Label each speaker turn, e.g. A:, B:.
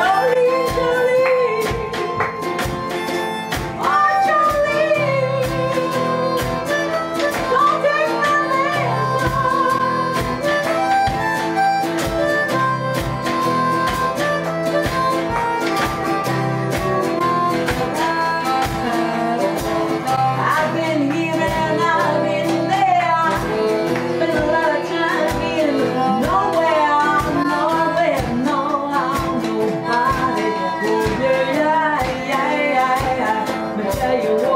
A: Oh.